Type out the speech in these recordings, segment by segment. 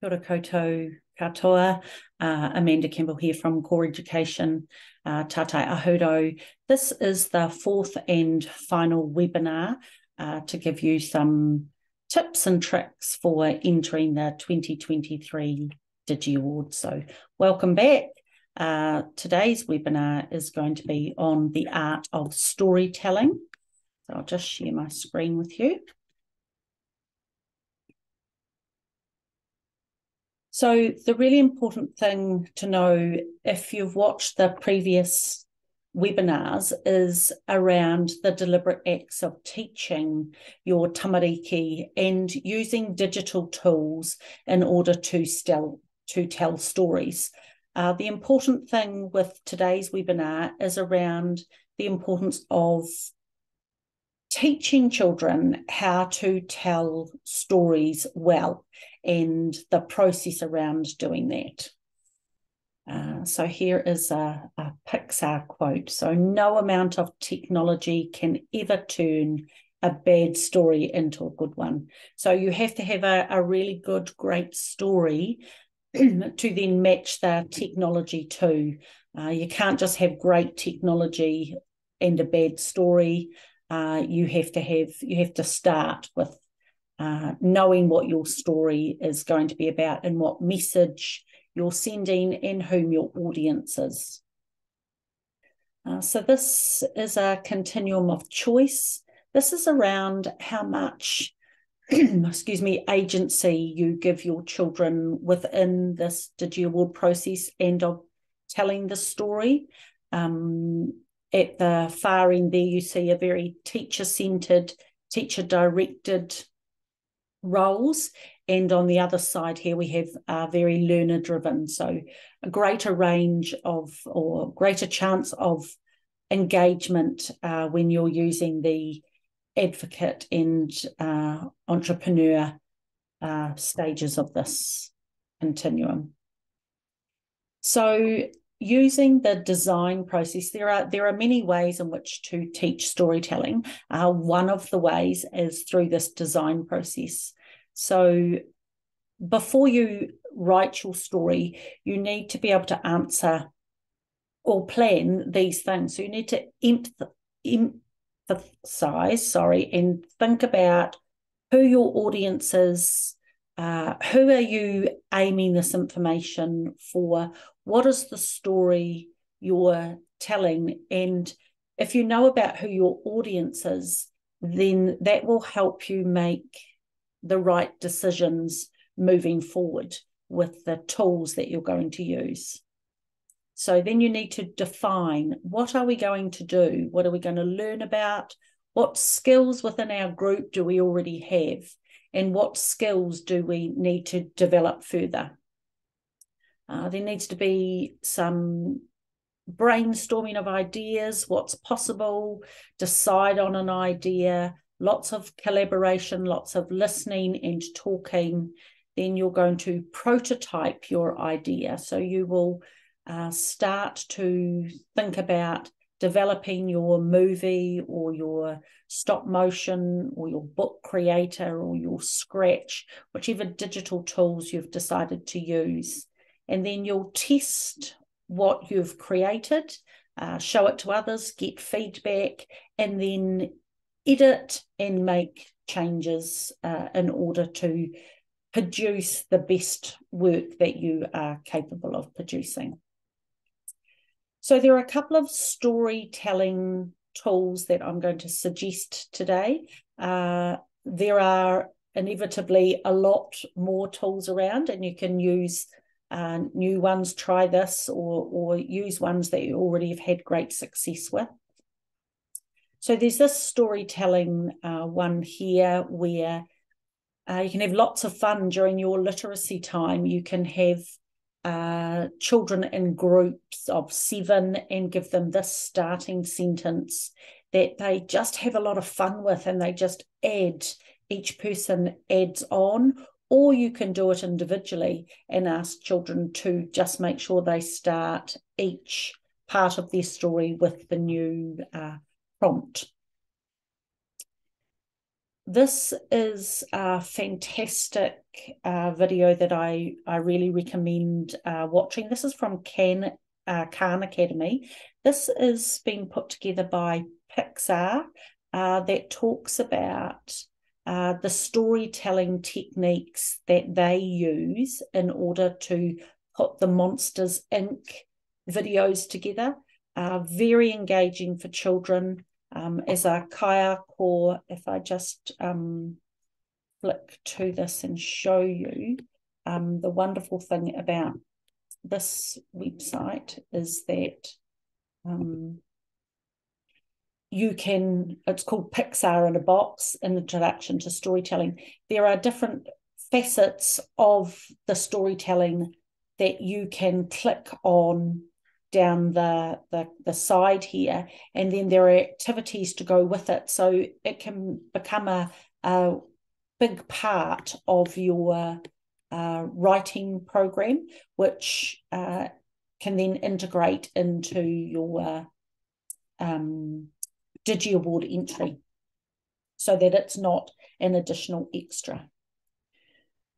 Kia ora koutou katoa. Uh, Amanda Campbell here from Core Education, uh, Tatai Aho Rau. This is the fourth and final webinar uh, to give you some tips and tricks for entering the 2023 Digi Awards. So welcome back. Uh, today's webinar is going to be on the art of storytelling. So I'll just share my screen with you. So, the really important thing to know if you've watched the previous webinars is around the deliberate acts of teaching your tamariki and using digital tools in order to, tell to tell stories. Uh, the important thing with today's webinar is around the importance of teaching children how to tell stories well and the process around doing that. Uh, so here is a, a, Pixar quote. So no amount of technology can ever turn a bad story into a good one. So you have to have a, a really good, great story to then match the technology to. Uh, you can't just have great technology and a bad story. Uh, you have to have you have to start with uh, knowing what your story is going to be about and what message you're sending and whom your audience is. Uh, so, this is a continuum of choice. This is around how much, excuse me, agency you give your children within this Digi Award process and of telling the story. Um, at the far end, there you see a very teacher centered, teacher directed roles. And on the other side here, we have uh, very learner driven. So a greater range of or greater chance of engagement uh, when you're using the advocate and uh, entrepreneur uh, stages of this continuum. So using the design process there are there are many ways in which to teach storytelling. Uh, one of the ways is through this design process. So before you write your story you need to be able to answer or plan these things. So you need to emphasize sorry and think about who your audience is uh, who are you aiming this information for? What is the story you're telling? And if you know about who your audience is, then that will help you make the right decisions moving forward with the tools that you're going to use. So then you need to define what are we going to do? What are we going to learn about? What skills within our group do we already have? and what skills do we need to develop further. Uh, there needs to be some brainstorming of ideas, what's possible, decide on an idea, lots of collaboration, lots of listening and talking. Then you're going to prototype your idea. So you will uh, start to think about developing your movie or your stop motion or your book creator or your scratch, whichever digital tools you've decided to use. And then you'll test what you've created, uh, show it to others, get feedback, and then edit and make changes uh, in order to produce the best work that you are capable of producing. So there are a couple of storytelling tools that I'm going to suggest today. Uh, there are inevitably a lot more tools around, and you can use uh, new ones. Try this, or or use ones that you already have had great success with. So there's this storytelling uh, one here where uh, you can have lots of fun during your literacy time. You can have uh, children in groups of seven and give them this starting sentence that they just have a lot of fun with and they just add, each person adds on. Or you can do it individually and ask children to just make sure they start each part of their story with the new uh, prompt. this is a fantastic uh, video that I, I really recommend uh, watching. This is from Can, uh, Khan Academy. This is being put together by Pixar uh, that talks about uh, the storytelling techniques that they use in order to put the Monsters Inc. videos together. are very engaging for children. Um, as a kaiako, if I just um, flick to this and show you, um, the wonderful thing about this website is that um, you can, it's called Pixar in a Box, an introduction to storytelling. There are different facets of the storytelling that you can click on down the, the, the side here, and then there are activities to go with it. So it can become a, a big part of your uh, writing program, which uh, can then integrate into your um, Digi Award entry so that it's not an additional extra.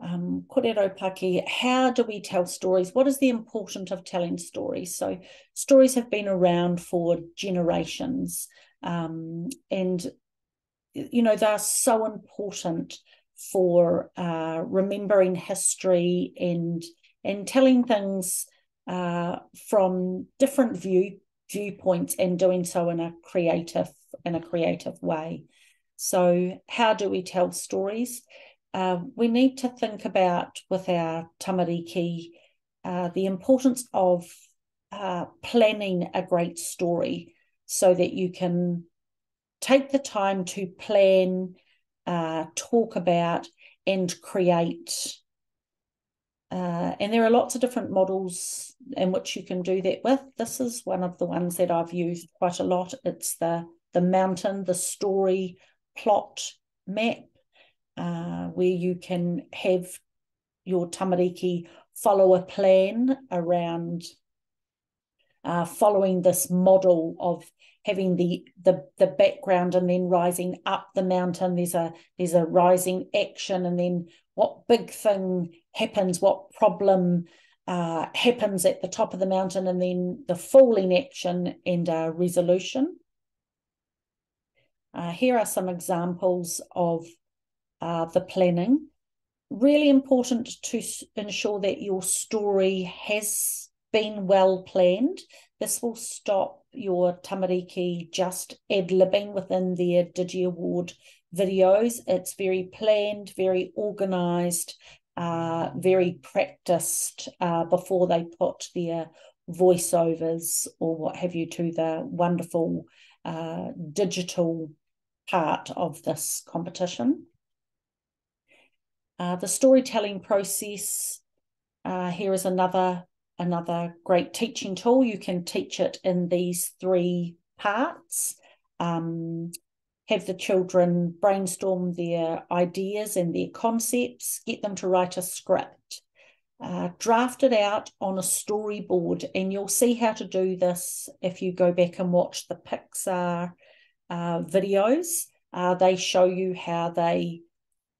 Um, Korero Paki, how do we tell stories? What is the importance of telling stories? So, stories have been around for generations, um, and you know they're so important for uh, remembering history and and telling things uh, from different view viewpoints and doing so in a creative in a creative way. So, how do we tell stories? Uh, we need to think about with our tamariki uh, the importance of uh, planning a great story so that you can take the time to plan, uh, talk about, and create uh, and there are lots of different models in which you can do that with. This is one of the ones that I've used quite a lot. It's the the mountain, the story plot map, uh, where you can have your tamariki follow a plan around uh, following this model of having the, the the background and then rising up the mountain. There's a there's a rising action, and then what big thing happens, what problem uh, happens at the top of the mountain, and then the falling action and uh, resolution. Uh, here are some examples of uh, the planning. Really important to ensure that your story has been well planned. This will stop your tamariki just ad libbing within their Digi Award videos. It's very planned, very organized, uh, very practiced uh, before they put their voiceovers or what have you to the wonderful uh, digital part of this competition. Uh, the storytelling process, uh, here is another another great teaching tool. You can teach it in these three parts. Um, have the children brainstorm their ideas and their concepts, get them to write a script, uh, draft it out on a storyboard. And you'll see how to do this if you go back and watch the Pixar uh, videos. Uh, they show you how they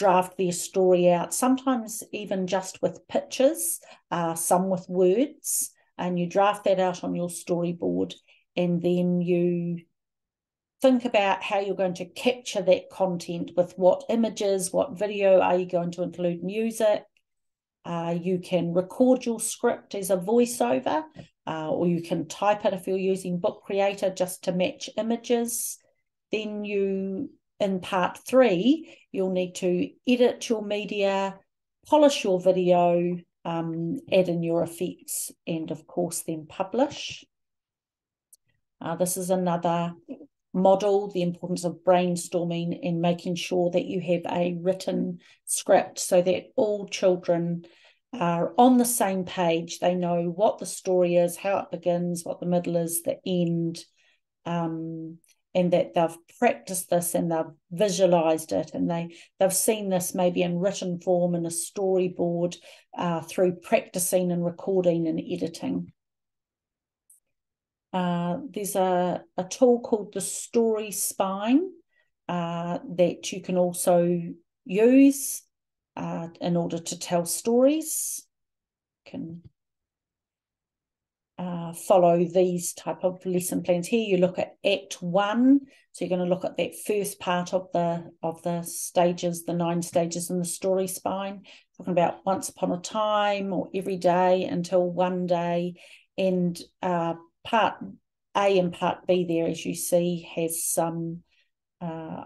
draft their story out, sometimes even just with pictures, uh, some with words, and you draft that out on your storyboard, and then you think about how you're going to capture that content with what images, what video, are you going to include music? Uh, you can record your script as a voiceover, uh, or you can type it if you're using Book Creator just to match images. Then you in part three, you'll need to edit your media, polish your video, um, add in your effects, and of course, then publish. Uh, this is another model, the importance of brainstorming and making sure that you have a written script so that all children are on the same page. They know what the story is, how it begins, what the middle is, the end. Um, and that they've practiced this and they've visualized it and they they've seen this maybe in written form in a storyboard uh, through practicing and recording and editing uh, there's a, a tool called the story spine uh, that you can also use uh, in order to tell stories. Can uh, follow these type of lesson plans here. You look at Act One, so you're going to look at that first part of the of the stages, the nine stages in the story spine. Talking about once upon a time or every day until one day, and uh, part A and part B there, as you see, has some uh,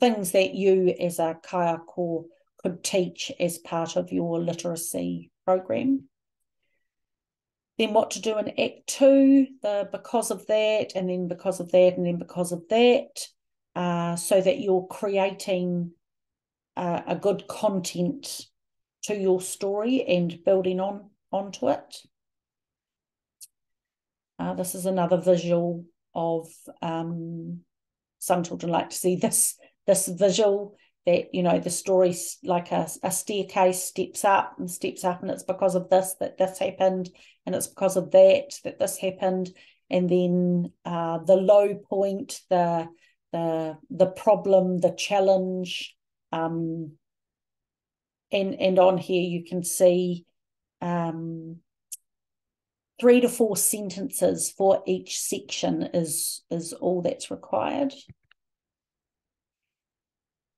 things that you as a kaiako could teach as part of your literacy program. Then what to do in Act Two, the because of that, and then because of that, and then because of that, uh, so that you're creating uh, a good content to your story and building on onto it. Uh, this is another visual of um, some children like to see this this visual that you know the story like a, a staircase steps up and steps up and it's because of this that this happened and it's because of that that this happened. And then uh, the low point the the the problem the challenge um, and and on here you can see um, three to four sentences for each section is is all that's required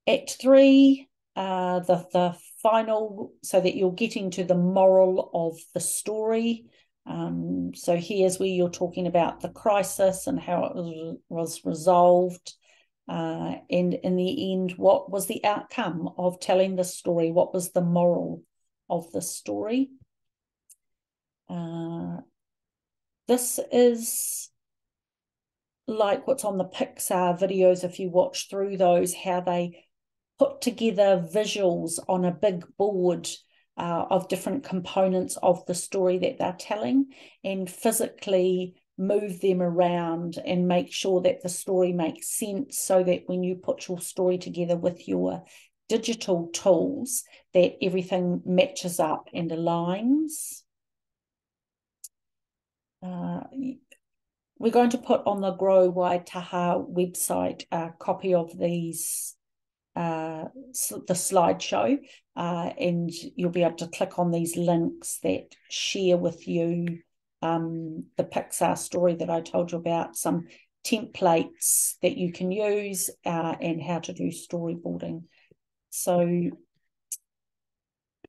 Act three, uh, the the final, so that you're getting to the moral of the story. Um, so here's where you're talking about the crisis and how it was, resolved. Uh, and in the end, what was the outcome of telling the story? What was the moral of the story? Uh, this is like what's on the Pixar videos, if you watch through those, how they put together visuals on a big board uh, of different components of the story that they're telling and physically move them around and make sure that the story makes sense so that when you put your story together with your digital tools that everything matches up and aligns. Uh, we're going to put on the Grow Waitaha website a copy of these uh, the slideshow, uh, and you'll be able to click on these links that share with you um, the Pixar story that I told you about, some templates that you can use, uh, and how to do storyboarding. So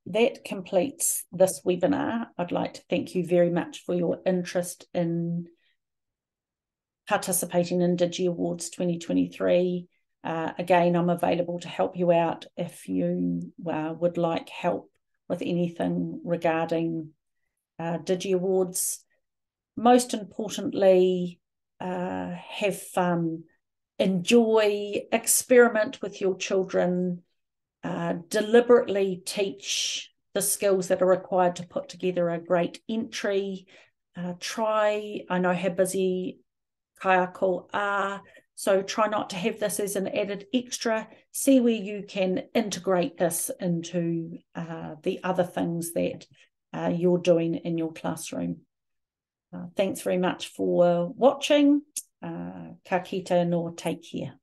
that completes this webinar. I'd like to thank you very much for your interest in participating in Digi Awards 2023. Uh, again, I'm available to help you out if you uh, would like help with anything regarding uh, Digi Awards. Most importantly, uh, have fun, enjoy, experiment with your children, uh, deliberately teach the skills that are required to put together a great entry. Uh, try, I know how busy kaiako are, so try not to have this as an added extra. See where you can integrate this into uh, the other things that uh, you're doing in your classroom. Uh, thanks very much for watching. Uh, ka kite anō take care.